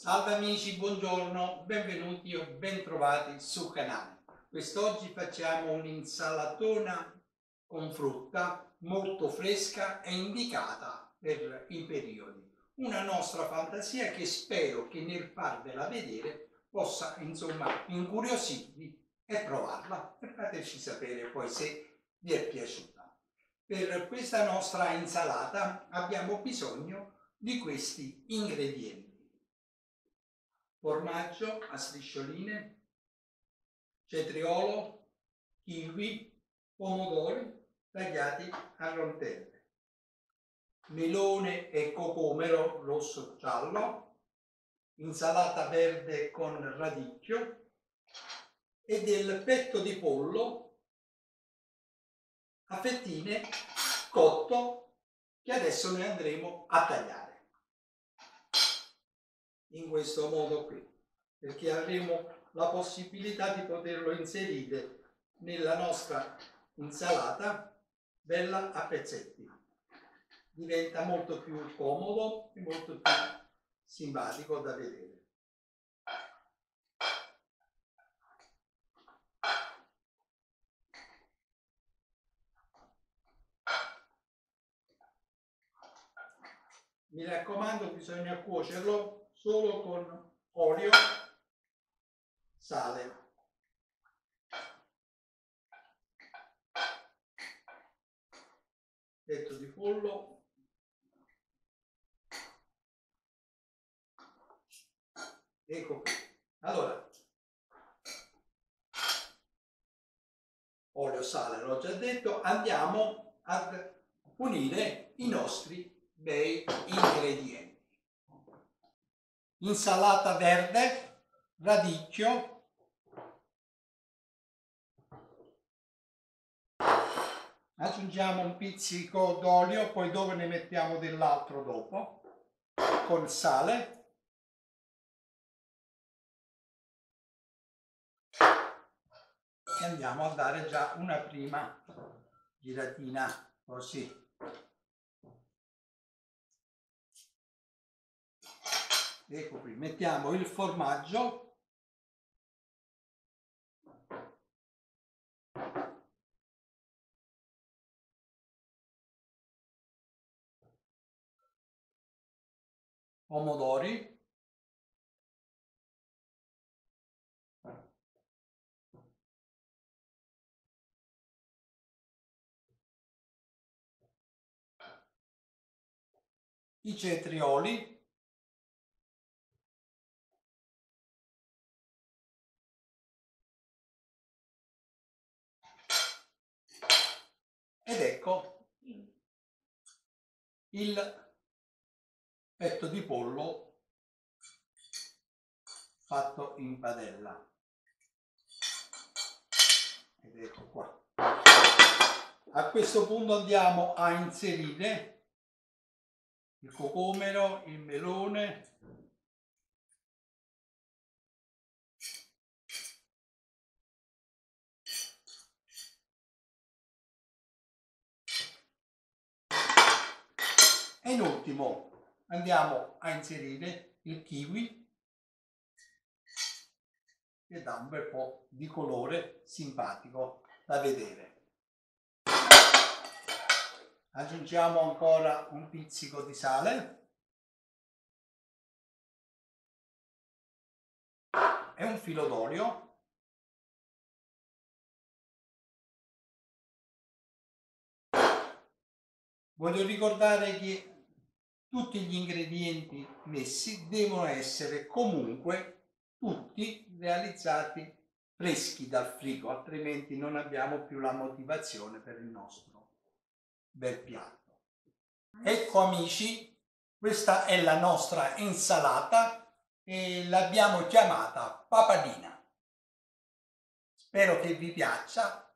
Salve amici, buongiorno, benvenuti o bentrovati sul canale. Quest'oggi facciamo un'insalatona con frutta molto fresca e indicata per i periodi. Una nostra fantasia che spero che nel farvela vedere possa insomma incuriosirvi e provarla e fateci sapere poi se vi è piaciuta. Per questa nostra insalata abbiamo bisogno di questi ingredienti formaggio a striscioline, cetriolo, kiwi, pomodori tagliati a rondelle, melone e cocomero rosso giallo, insalata verde con radicchio e del petto di pollo a fettine cotto che adesso noi andremo a tagliare in questo modo qui, perché avremo la possibilità di poterlo inserire nella nostra insalata bella a pezzetti. Diventa molto più comodo e molto più simpatico da vedere. Mi raccomando, bisogna cuocerlo solo con olio, sale. Petto di pollo. Ecco qui. Allora, olio, sale, l'ho già detto, andiamo ad unire i nostri bei ingredienti insalata verde, radicchio, aggiungiamo un pizzico d'olio, poi dove ne mettiamo dell'altro dopo, con sale, e andiamo a dare già una prima giratina così. Ecco qui, mettiamo il formaggio. Pomodori. I cetrioli ed ecco il petto di pollo fatto in padella. Ed ecco qua. A questo punto andiamo a inserire il cocomero, il melone E in ultimo andiamo a inserire il kiwi che dà un bel po' di colore simpatico da vedere. Aggiungiamo ancora un pizzico di sale e un filo d'olio Voglio ricordare che tutti gli ingredienti messi devono essere comunque tutti realizzati freschi dal frigo, altrimenti non abbiamo più la motivazione per il nostro bel piatto. Ecco amici, questa è la nostra insalata e l'abbiamo chiamata papadina. Spero che vi piaccia.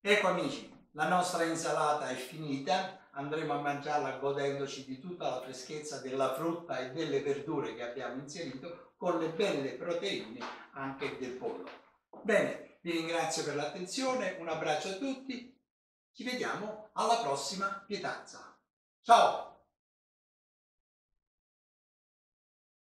Ecco amici, la nostra insalata è finita, andremo a mangiarla godendoci di tutta la freschezza della frutta e delle verdure che abbiamo inserito con le belle proteine anche del pollo. Bene, vi ringrazio per l'attenzione, un abbraccio a tutti, ci vediamo alla prossima pietanza. Ciao!